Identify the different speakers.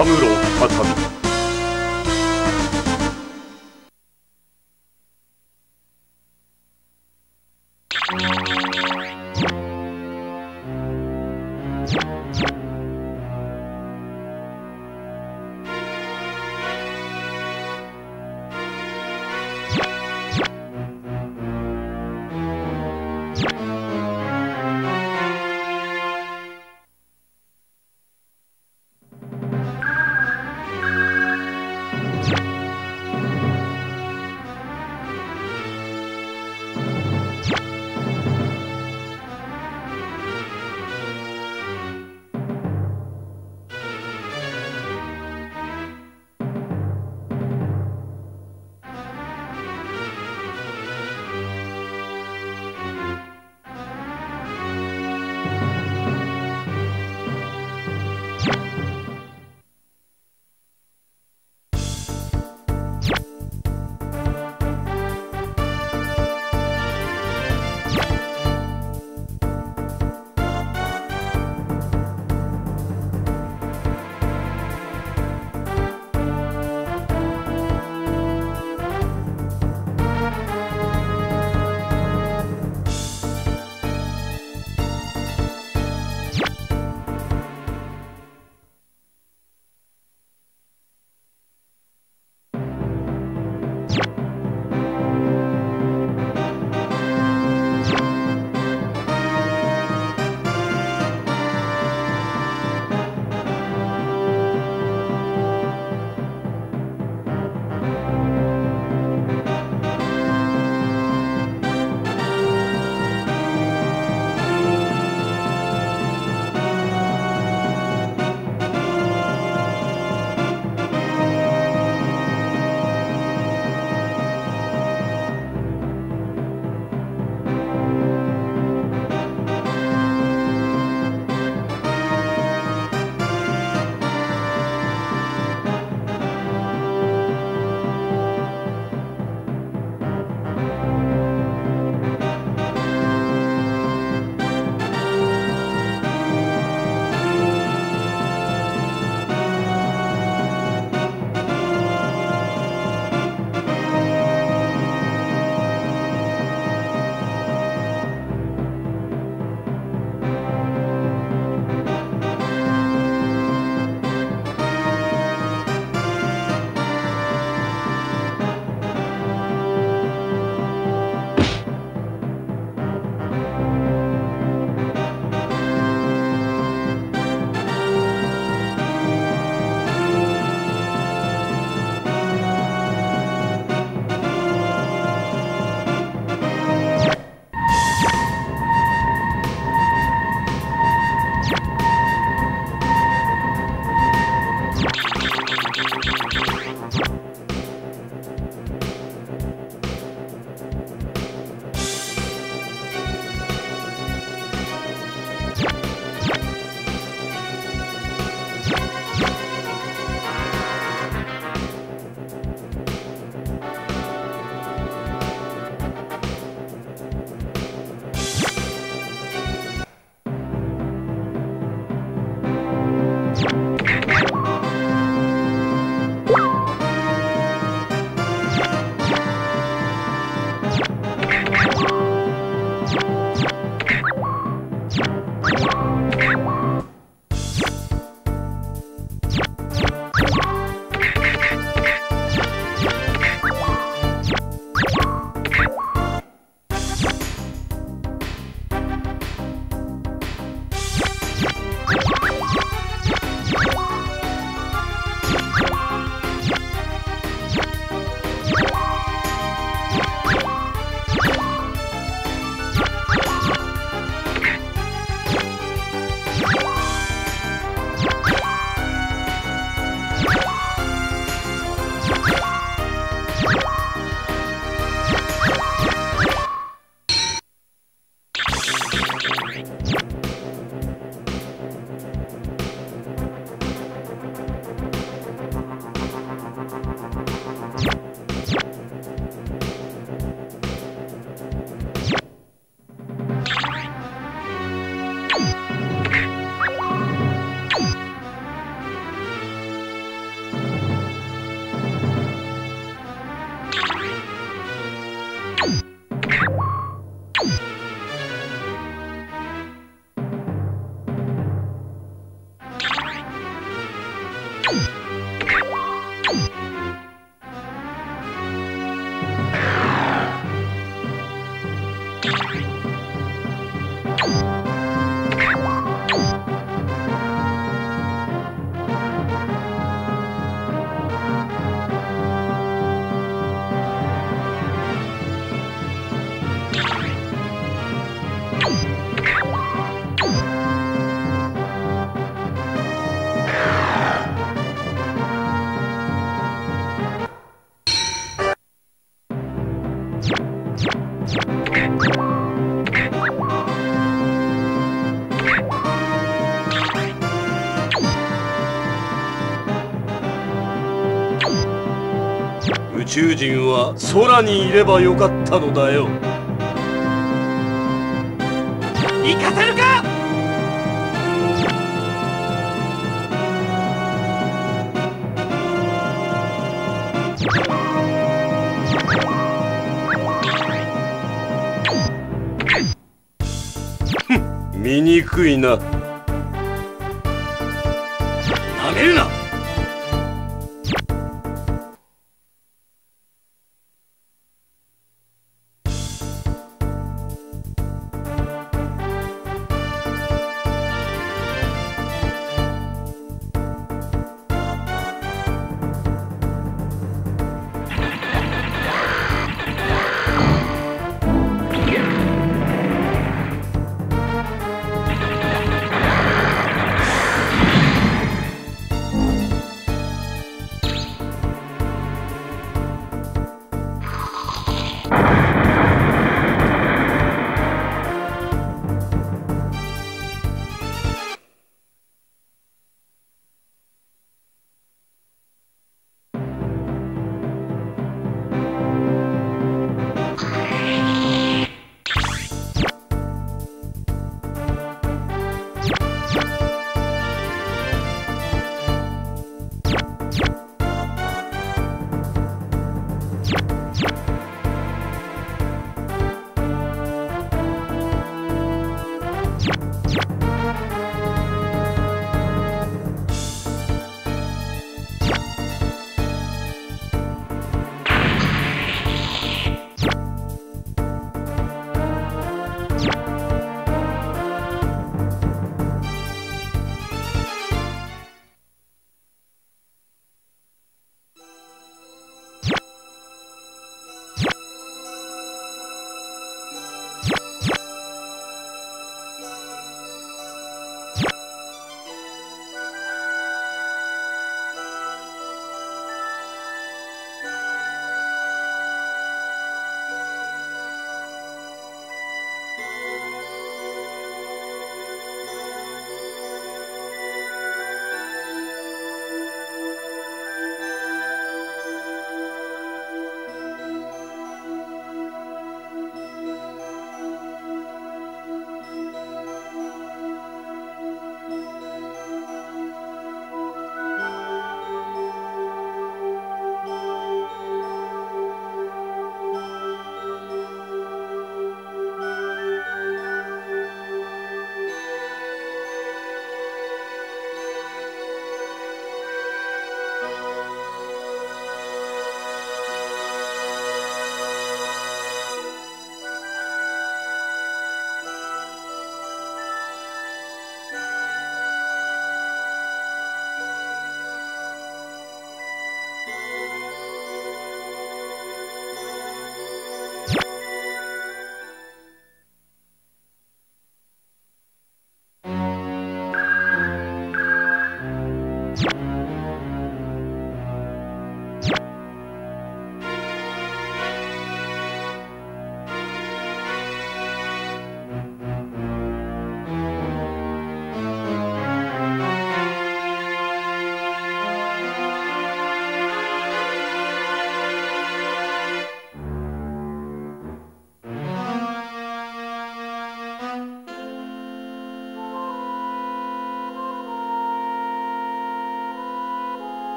Speaker 1: 암으로 바탑니다. 人は空にいればよかったのだよ。
Speaker 2: 行かせるか！
Speaker 1: 醜いな
Speaker 2: な